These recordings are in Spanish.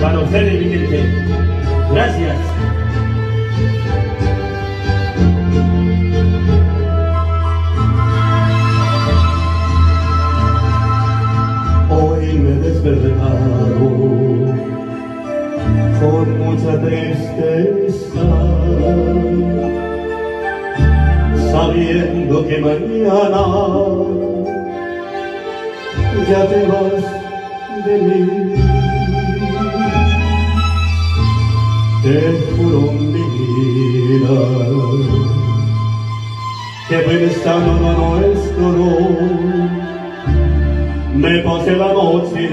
para ustedes, mi gente. Gracias. Hoy me he despertado con mucha tristeza, sabiendo que mañana ya te vas de mí. Te juro mi vida que pensando a nuestro me pasé la noche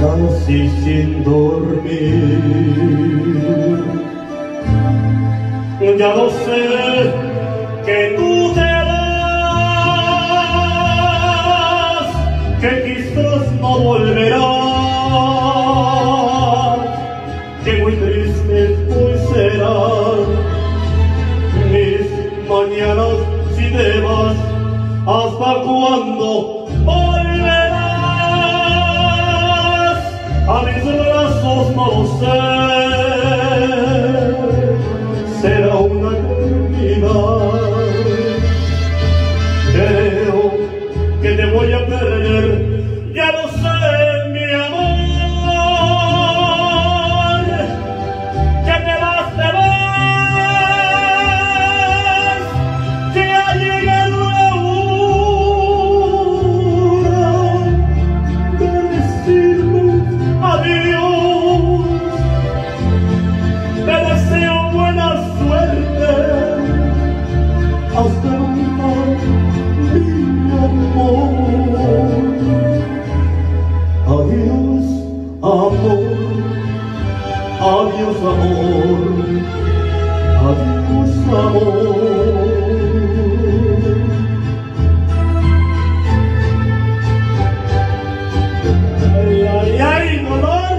casi sin dormir. Ya lo sé que tú te mañanas si te vas, hasta cuando volverás a mis brazos no sé. Adiós, amor. Adiós, amor. Ay, ay, ay, dolor.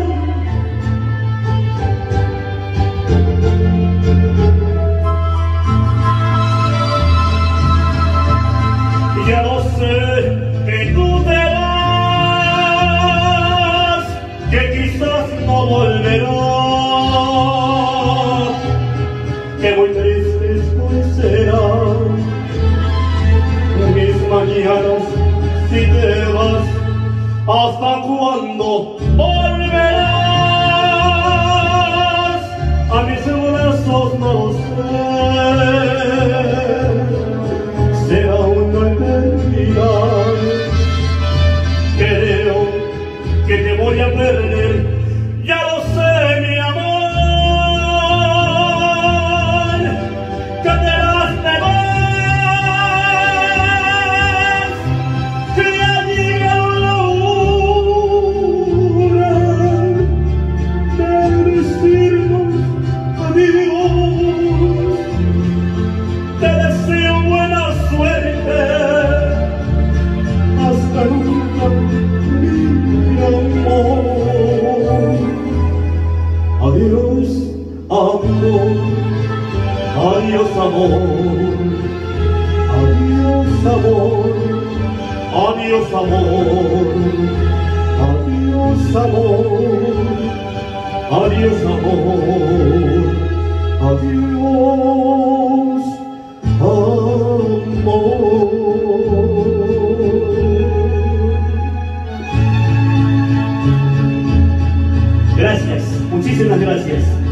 Ya lo sé que tú te vas, que quizás no volverás, mañanas si te vas. ¿Hasta cuándo volverás? A mis brazos no lo sé. Amor. Adiós, amor. Adiós, amor. Adiós, amor. Adiós, amor. Adiós, amor. Gracias, muchísimas gracias.